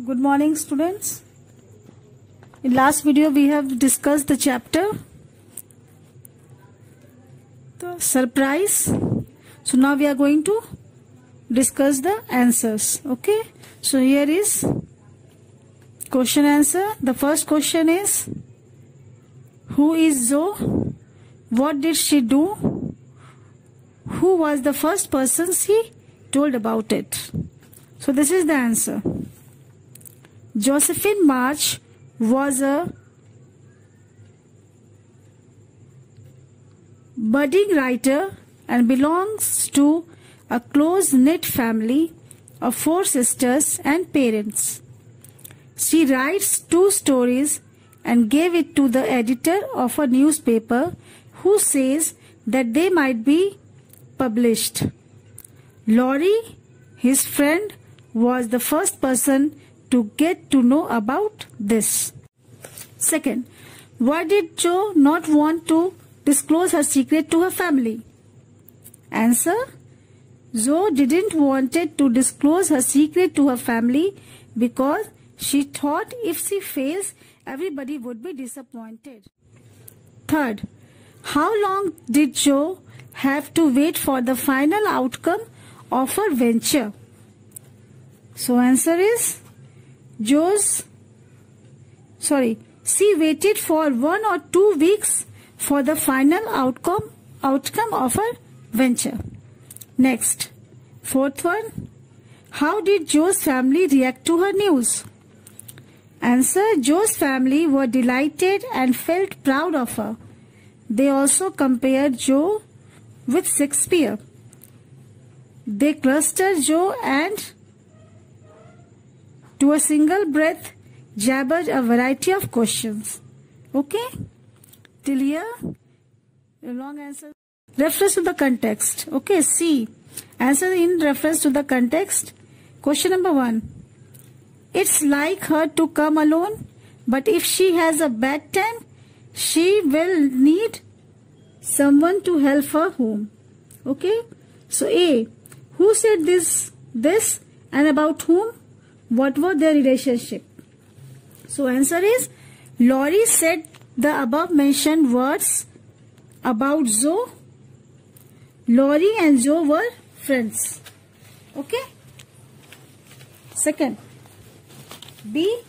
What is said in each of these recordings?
Good morning students. In last video we have discussed the chapter the surprise. So now we are going to discuss the answers. Okay. So here is question answer. The first question is Who is Zoe? What did she do? Who was the first person she told about it? So this is the answer. Josephine March was a budding writer and belongs to a close knit family of four sisters and parents. She writes two stories and gave it to the editor of a newspaper who says that they might be published. Laurie, his friend, was the first person to get to know about this. Second, why did Jo not want to disclose her secret to her family? Answer, Zoe didn't wanted to disclose her secret to her family because she thought if she fails, everybody would be disappointed. Third, how long did Jo have to wait for the final outcome of her venture? So answer is Jo's sorry she waited for one or two weeks for the final outcome outcome of her venture. Next, fourth one. How did Jo's family react to her news? Answer Jo's family were delighted and felt proud of her. They also compared Jo with Shakespeare. They clustered Jo and to a single breath jabbered a variety of questions. Okay? Till here, long answer. Reference to the context. Okay, C. Answer in reference to the context. Question number one. It's like her to come alone, but if she has a bad time, she will need someone to help her home. Okay? So A. Who said this, this and about whom? What was their relationship? So answer is Laurie said the above mentioned words about Zoe. Laurie and Zoe were friends. Okay. Second. B.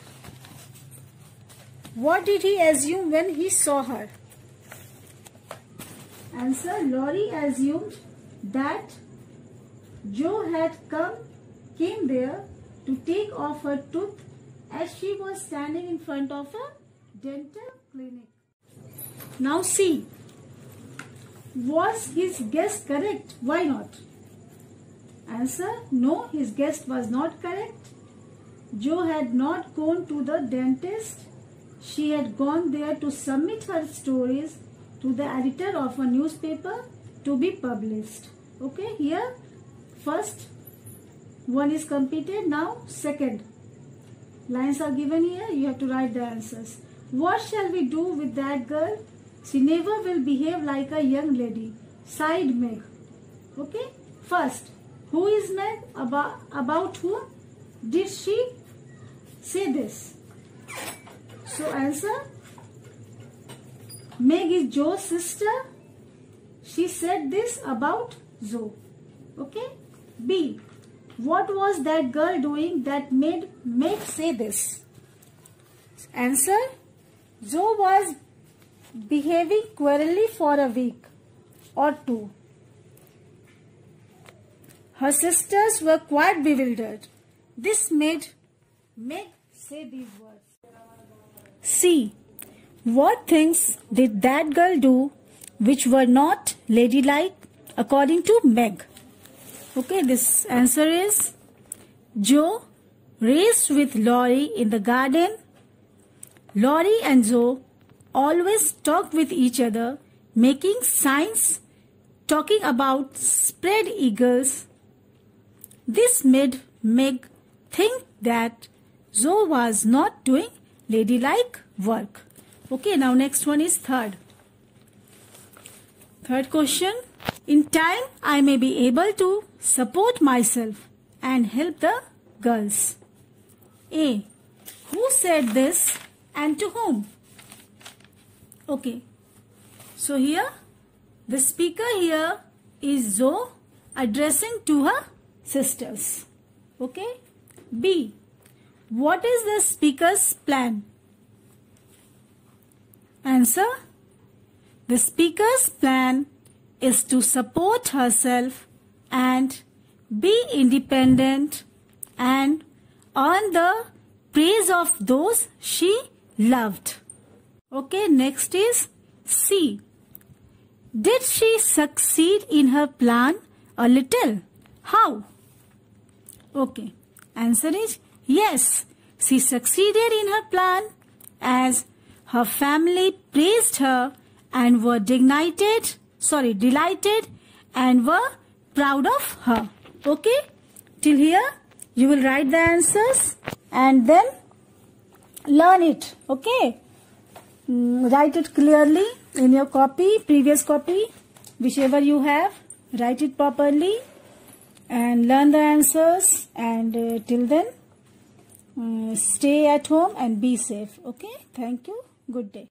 What did he assume when he saw her? Answer. Laurie assumed that Jo had come, came there to take off her tooth as she was standing in front of a dental clinic. Now see, was his guess correct? Why not? Answer, no, his guess was not correct. Jo had not gone to the dentist. She had gone there to submit her stories to the editor of a newspaper to be published. Okay, here first one is completed. Now second. Lines are given here. You have to write the answers. What shall we do with that girl? She never will behave like a young lady. Side Meg. Okay. First, who is Meg? About, about whom did she say this? So answer. Meg is Jo's sister. She said this about Zoe. Okay. B. What was that girl doing that made Meg say this? Answer. Zoe was behaving queerly for a week or two. Her sisters were quite bewildered. This made Meg say these words. See, What things did that girl do which were not ladylike according to Meg? Okay, this answer is Jo raced with Laurie in the garden. Laurie and Jo always talked with each other, making signs, talking about spread eagles. This made Meg think that Jo was not doing ladylike work. Okay, now next one is third. Third question. In time, I may be able to support myself and help the girls. A. Who said this and to whom? Okay. So here the speaker here is Zoe addressing to her sisters. Okay. B. What is the speaker's plan? Answer. The speaker's plan is to support herself and be independent and earn the praise of those she loved. Okay, next is C. Did she succeed in her plan a little? How? Okay, answer is yes. She succeeded in her plan as her family praised her and were dignited, sorry, delighted and were proud of her. Okay, till here you will write the answers and then learn it. Okay, mm, write it clearly in your copy, previous copy, whichever you have, write it properly and learn the answers and uh, till then uh, stay at home and be safe. Okay, thank you. Good day.